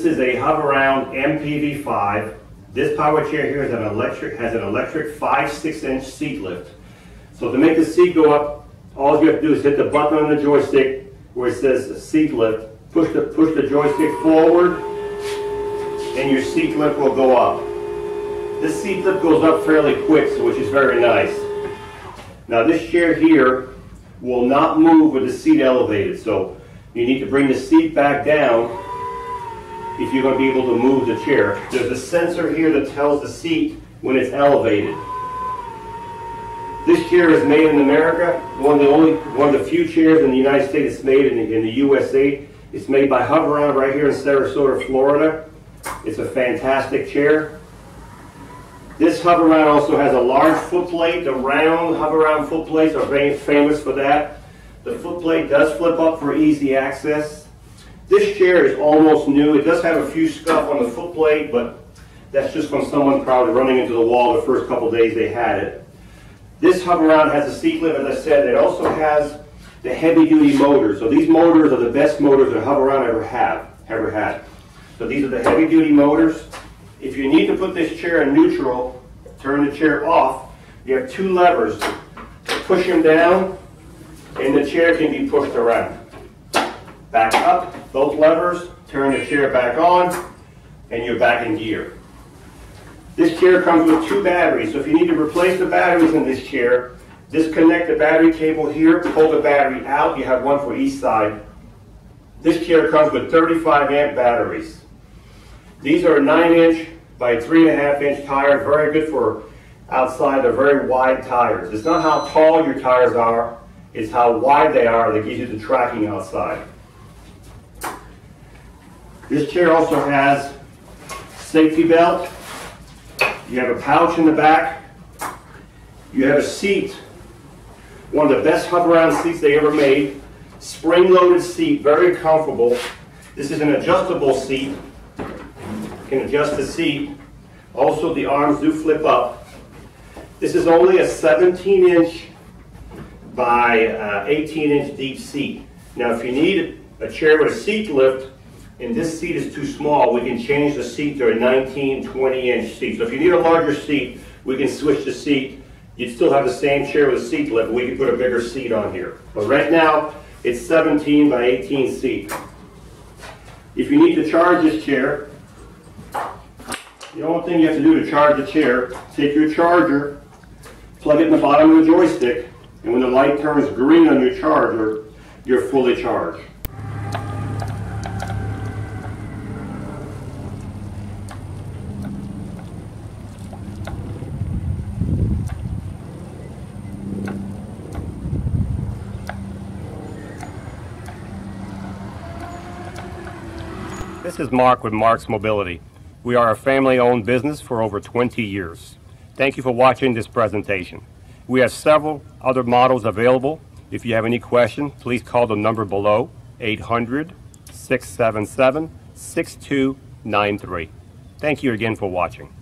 This is a Hoveround MPV5. This power chair here an electric has an electric 5 6 inch seat lift. So to make the seat go up, all you have to do is hit the button on the joystick where it says seat lift. Push the push the joystick forward, and your seat lift will go up. This seat lift goes up fairly quick, so which is very nice. Now this chair here will not move with the seat elevated, so you need to bring the seat back down if you're going to be able to move the chair. There's a sensor here that tells the seat when it's elevated. This chair is made in America. One of the only, one of the few chairs in the United States that's made in the, in the USA. It's made by Hoveround right here in Sarasota, Florida. It's a fantastic chair. This Hoveround also has a large footplate. The round Hoveround footplates are very famous for that. The footplate does flip up for easy access. This chair is almost new. It does have a few scuff on the footplate, but that's just from someone probably running into the wall the first couple days they had it. This Hoveround has a seat lift, as I said. It also has the heavy-duty motors. So these motors are the best motors that Hoveround ever have, ever had. So these are the heavy-duty motors. If you need to put this chair in neutral, turn the chair off, you have two levers. To push them down, and the chair can be pushed around back up, both levers, turn the chair back on, and you're back in gear. This chair comes with two batteries, so if you need to replace the batteries in this chair, disconnect the battery cable here, pull the battery out, you have one for each side. This chair comes with 35 amp batteries. These are 9 inch by 3.5 inch tires, very good for outside, they're very wide tires. It's not how tall your tires are, it's how wide they are that gives you the tracking outside. This chair also has safety belt. You have a pouch in the back. You have a seat. One of the best Hoveround seats they ever made. Spring-loaded seat, very comfortable. This is an adjustable seat. You can adjust the seat. Also, the arms do flip up. This is only a 17 inch by uh, 18 inch deep seat. Now, if you need a chair with a seat lift, and this seat is too small, we can change the seat to a 19, 20 inch seat. So if you need a larger seat, we can switch the seat. You'd still have the same chair with a seat lift, we can put a bigger seat on here. But right now, it's 17 by 18 seat. If you need to charge this chair, the only thing you have to do to charge the chair, take your charger, plug it in the bottom of the joystick, and when the light turns green on your charger, you're fully charged. This is Marc with Marc's Mobility. We are a family-owned business for over 20 years. Thank you for watching this presentation. We have several other models available. If you have any questions, please call the number below, 800-677-6293. Thank you again for watching.